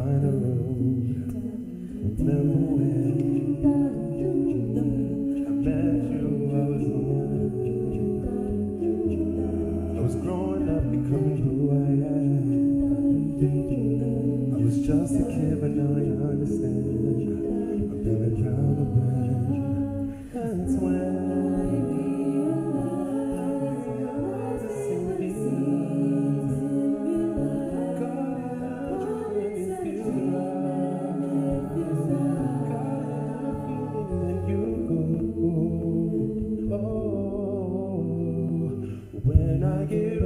Remember when I met you, was. I was growing up, becoming who I am. I was just a kid, but now I understand. you.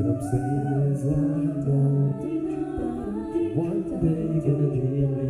What I'm saying is I know one day gonna be me.